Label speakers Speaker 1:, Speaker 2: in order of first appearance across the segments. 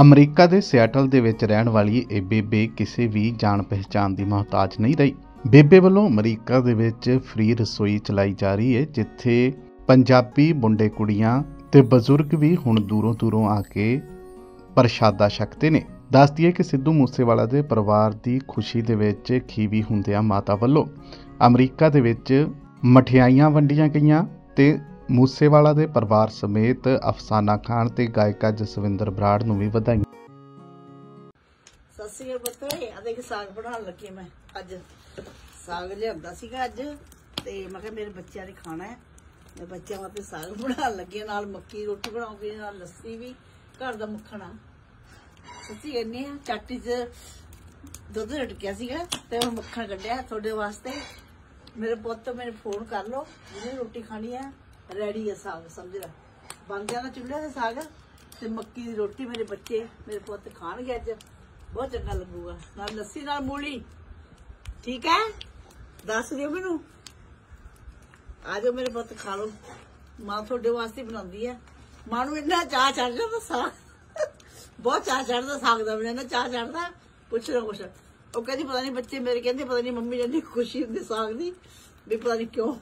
Speaker 1: America ਦੇ Seattle ਦੇ ਵਿੱਚ ਰਹਿਣ ਵਾਲੀ ਇਹ ਬੇਬੇ ਕਿਸੇ ਵੀ ਜਾਣ ਪਹਿਚਾਣ ਦੀ ਮੁਹਤਾਜ ਨਹੀਂ ਰਹੀ। ਬੇਬੇ ਵੱਲੋਂ ਅਮਰੀਕਾ ਦੇ ਵਿੱਚ ਫ੍ਰੀ ਰਸੋਈ ਚਲਾਈ ਜਾ ਰਹੀ ਹੈ, ਜਿੱਥੇ ਪੰਜਾਬੀ ਮੁੰਡੇ ਕੁੜੀਆਂ ਤੇ ਬਜ਼ੁਰਗ ਵੀ ਹੁਣ ਦੂਰੋਂ ਦੂਰੋਂ ਆ ਕੇ ਪ੍ਰਸ਼ਾਦਾ ਛਕਦੇ ਨੇ। ਦੱਸਦੀ ਹੈ ਕਿ ਸਿੱਧੂ ਮੂਸੇਵਾਲਾ ਦੇ ਪਰਿਵਾਰ ਦੀ ਖੁਸ਼ੀ ਦੇ ਵਿੱਚ ਖੀਵੀ ਹੁੰਦਿਆਂ ਮਾਤਾ ਵੱਲੋਂ ਅਮਰੀਕਾ ਦੇ ਵਿੱਚ ਮਠਿਆਈਆਂ ਵੰਡੀਆਂ ਗਈਆਂ ਤੇ ਮੂਸੇਵਾਲਾ ਦੇ ਪਰਿਵਾਰ ਸਮੇਤ ਅਫਸਾਨਾ ਖਾਨ ਤੇ ਗਾਇਕਾ ਜਸਵਿੰਦਰ ਬਰਾੜ ਨੂੰ ਵੀ ਵਧਾਈਆਂ।
Speaker 2: ਸਤਿ ਸ਼੍ਰੀ ਆ ਦੇਖ ਸਾਗ ਬਣਾਉਣ ਲੱਗੀ ਮੈਂ। ਅੱਜ ਸਾਗ ਲਿਆਂਦਾ ਸੀਗਾ ਅੱਜ, ਤੇ ਮੈਂ ਕਿਹਾ ਮੇਰੇ ਬੱਚਿਆਂ ਨੇ ਖਾਣਾ ਹੈ। ਮੈਂ ਬੱਚਿਆਂ ਵਾਸਤੇ ਸਾਗ ਬਣਾਉਣ ਲੱਗੀ ਨਾਲ ਮੱਕੀ ਦੀ ਰੋਟੀ ਬਣਾਉਂਗੀ ਨਾਲ ਲੱਸੀ ਵੀ, ਘਰ ਦਾ ਮੱਖਣਾ ਸੱਚੀ ਕਹਿੰਦੀ ਆ, ਚਾਟੀ 'ਚ ਦੁੱਧ ਰਟਕਿਆ ਸੀਗਾ, ਤੇ ਹੁਣ ਮੱਖਣ ਕੱਢਿਆ ਤੁਹਾਡੇ ਵਾਸਤੇ। ਮੇਰੇ ਪੁੱਤ, ਮੈਨੂੰ ਫੋਨ ਕਰ ਲਓ ਜਿਹਨੇ ਰੋਟੀ ਖਾਣੀ ਆ ਰੈਡੀ ਆ ਸਾਗ, ਸਮਝ ਲੈ। ਬਣ ਜਾਣਾ ਚੁੱਲ੍ਹੇ ਦਾ ਸਾਗ ਤੇ ਮੱਕੀ ਦੀ ਰੋਟੀ ਮੇਰੇ ਬੱਚੇ, ਮੇਰੇ ਪੁੱਤ ਖਾਣਗੇ ਅੱਜ। ਬਹੁਤ ਚੰਗਾ ਲੱਗੂਗਾ। ਨਾਲ ਲੱਸੀ, ਨਾਲ ਮੂਲੀ। ਠੀਕ ਹੈ? ਦੱਸ ਦਿਓ ਮੈਨੂੰ। ਆ ਜਾਓ ਮੇਰੇ ਪੁੱਤ, ਖਾ ਲਓ। ਮਾਂ ਤੁਹਾਡੇ ਵਾਸਤੇ ਬਣਾਉਂਦੀ ਹੈ ਮਾਂ ਨੂੰ ਇੰਨਾ ਚਾਹ ਚੜ ਜਾਂਦਾ ਸਾਗ। ਬਹੁਤ ਚਾਹ ਚੜਦਾ ਸਾਗ ਦਾ ਬਣਾਉਣਾ ਚਾਹ ਚੜਦਾ ਪੁੱਛ ਲਓ ਕੁਛ। ਉਹ ਕਹਿੰਦੀ, ਪਤਾ ਨਹੀਂ ਬੱਚੇ ਮੇਰੇ ਕਹਿੰਦੇ, ਪਤਾ ਨਹੀਂ ਮੰਮੀ ਜਾਂਦੀ ਖੁਸ਼ੀ ਹੁੰਦੀ ਸਾਗ ਦੀ ਵੀ ਪਤਾ ਨਹੀਂ ਕਿਉਂ।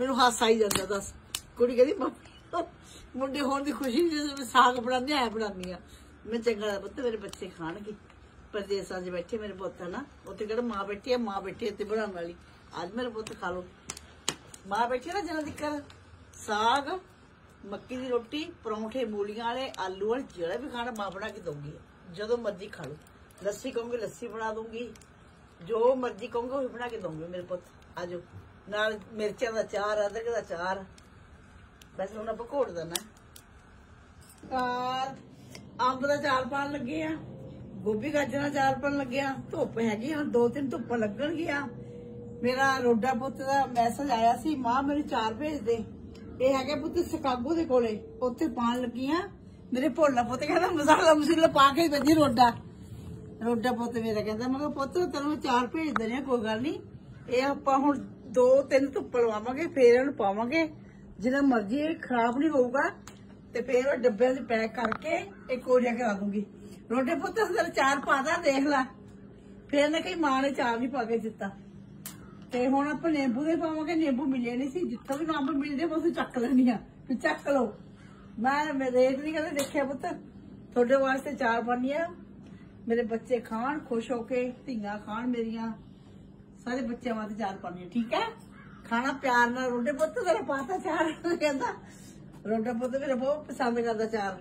Speaker 2: ਮੈਨੂੰ ਹਾਸਾ ਹੀ ਜਾਂਦਾ, ਦੱਸ। ਕੁੜੀ ਕਹਿੰਦੀ, ਮੰਮੀ ਮੁੰਡੇ ਹੋਣ ਦੀ ਖੁਸ਼ੀ ਜਦੋਂ ਮੈਂ ਸਾਗ ਬਣਾਉਂਦੀ ਆ ਬਣਾਉਂਦੀ ਆ ਮੈਂ ਚੰਗਾ ਪੁੱਤ, ਮੇਰੇ ਬੱਚੇ ਖਾਣਗੇ। ਪਰਦੇਸਾਂ 'ਚ ਬੈਠੇ ਮੇਰੇ ਪੁੱਤ ਨਾ? ਉੱਥੇ ਕਿਹੜਾ ਮਾਂ ਬੈਠੀ ਆ ਮਾਂ ਬੈਠੀ ਇੱਥੇ ਬਣਾਉਣ ਵਾਲੀ। ਅੱਜ ਮੇਰੇ ਪੁੱਤ ਖਾ ਲਓ। ਮਾਂ ਬੈਠੀ ਨਾ ਜਨਾਂ ਦਿੱਕਰ ਸਾਗ, ਮੱਕੀ ਦੀ ਰੋਟੀ, ਪਰੌਂਠੇ, ਮੂਲੀਆਂ ਵਾਲੇ, ਆਲੂ ਵਾਲੇ, ਜਿਹੜਾ ਵੀ ਖਾਣਾ ਮਾਂ ਬਣਾ ਕੇ ਦਊਗੀ। ਜਦੋਂ ਮਰਜ਼ੀ ਖਾ ਲੋ ਲੱਸੀ ਕਹੋਗੇ, ਲੱਸੀ ਬਣਾ ਦੂੰਗੀ ਜੋ ਮਰਜ਼ੀ ਕਹੋਗੇ, ਉਹ ਬਣਾ ਕੇ ਦਊਂਗੀ ਮੇਰੇ ਪੁੱਤ। ਆਜੋ ਨਾਲ ਮਿਰਚਾਂ ਦਾ ਚਾਰ, ਅਦਰਕ ਦਾ ਚਾਰ। ਬਸ ਹੁਣ ਆਪਾਂ ਘੋੜ ਦੇਣਾ ਕਾਰ ਅੰਬ ਦਾ ਚਾਰ ਪਾਣ ਲੱਗੇ ਆ, ਗੋਭੀ ਗਾਜਰਾਂ ਦਾ ਚਾਰ ਪਾਣ ਲੱਗੇ ਆ, ਧੁੱਪ ਹੈਗੀ ਹੁਣ ਦੋ ਤਿੰਨ ਧੁੱਪਾਂ ਲੱਗਣਗੀਆਂ। ਮੇਰਾ ਰੋਡਾ ਪੁੱਤ ਦਾ ਮੈਸੇਜ ਆਇਆ ਸੀ, ਮਾਂ ਮੈਨੂੰ ਚਾਰ ਭੇਜ ਦੇ। ਇਹ ਹੈਗਾ ਪੁੱਤ ਸ਼ਿਕਾਗੋ ਦੇ ਕੋਲੇ, ਉੱਥੇ ਪਾਣ ਲੱਗੀਆਂ ਮੇਰੇ ਭੋਲਾ ਪੁੱਤ ਕਹਿੰਦਾ ਮਸਾਲਾ ਮਸਾਲਾ ਪਾ ਕੇ ਭੇਜੀ ਰੋਡਾ। ਰੋਡਾ ਪੁੱਤ ਮੇਰਾ ਕਹਿੰਦਾ, ਮੈਂ ਕਿਹਾ ਪੁੱਤ ਤੈਨੂੰ ਚਾਰ ਭੇਜ ਦਨੇ ਆ, ਕੋਈ ਗੱਲ ਨਹੀਂ ਇਹ ਆਪਾਂ ਹੁਣ ਦੋ ਤਿੰਨ ਧੁੱਪ ਲਵਾਵਾਂਗੇ, ਫੇਰ ਇਹਨੂੰ ਪਾਵਾਂਗੇ। ਜਿੰਨਾ ਮਰਜ਼ੀ ਇਹ ਖਰਾਬ ਨਹੀਂ ਹੋਊਗਾ, ਤੇ ਫੇਰ ਉਹ ਡੱਬਿਆਂ 'ਚ ਪੈਕ ਕਰਕੇ ਇੱਕ ਕੋਰੀਆ ਕਰਾ ਦੂੰਗੀ। ਰੋਡੇ ਪੁੱਤ, ਅੰਦਰ ਚਾਰ ਪਾਦਾ ਦੇਖ ਲੈ। ਫੇਰ ਨਾ ਕਈ ਮਾਂ ਨੇ ਚਾਰ ਨਹੀਂ ਪਾ ਕੇ ਦਿੱਤਾ। ਤੇ ਹੁਣ ਆਪਾਂ ਨਿੰਬੂ ਦੇ ਪਾਵਾਂਗੇ, ਨਿੰਬੂ ਮਿਲੇ ਨਹੀਂ ਸੀ। ਜਿੱਥੋਂ ਵੀ ਅੰਬ ਮਿਲਦੇ ਬਸ ਚੱਕ ਲੈਣੀ ਆ ਵੀ ਚੱਕ ਲਓ। ਮੈਂ ਮੈਂ ਰੇਟ ਨਹੀਂ ਕਦੇ ਦੇਖਿਆ ਪੁੱਤ। ਤੁਹਾਡੇ ਵਾਸਤੇ ਚਾਰ ਪਾਣੀ ਆ ਮੇਰੇ ਬੱਚੇ ਖਾਣ, ਖੁਸ਼ ਹੋ ਕੇ ਧੀਆਂ ਖਾਣ ਮੇਰੀਆਂ। ਸਾਰੇ ਬੱਚਿਆਂ ਵਾਸਤੇ ਚਾਰ ਪਾਣੀ ਠੀਕ ਹੈ? ਖਾਣਾ ਪਿਆਰ ਨਾਲ ਰੋਡੇ ਪੁੱਤ, ਤੇਰਾ ਪਾਤਾ ਚਾਰ। ਕਹਿੰਦਾ ਰੋਡਾ ਪੁੱਤ ਮੇਰਾ ਬਹੁਤ ਪਸੰਦ ਕਰਦਾ ਚਾਰ।